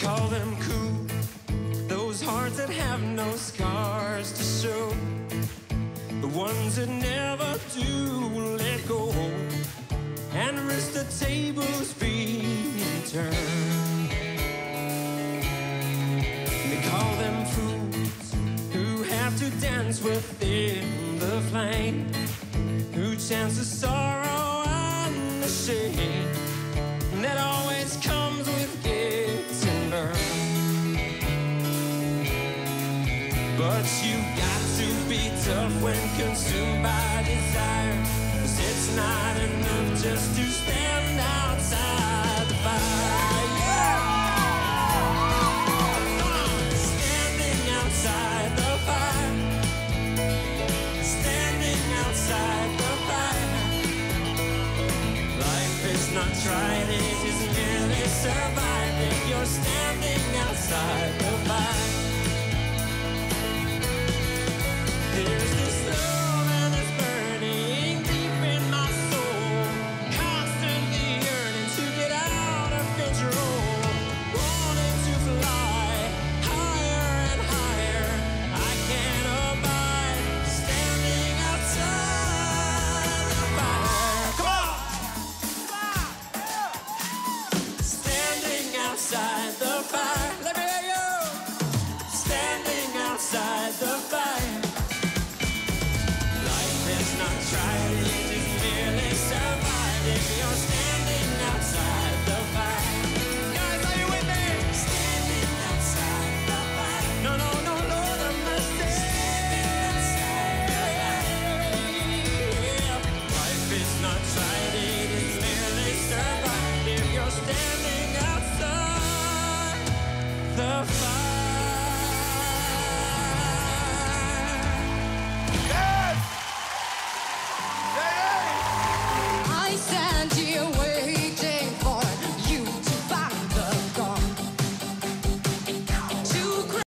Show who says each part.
Speaker 1: call them cool. Those hearts that have no scars to show. The ones that never do let go and risk the tables being turned. They call them fools who have to dance within the flame, who chance the sorrow But you got to be tough when consumed by desire. Cause it's not enough just to stand outside the fire. Standing outside the fire. Standing outside the fire. Life is not trying, it is merely surviving. You're standing outside. outside the fire. Let me hear you. Standing outside the fire. Life is not trying to merely survive if you're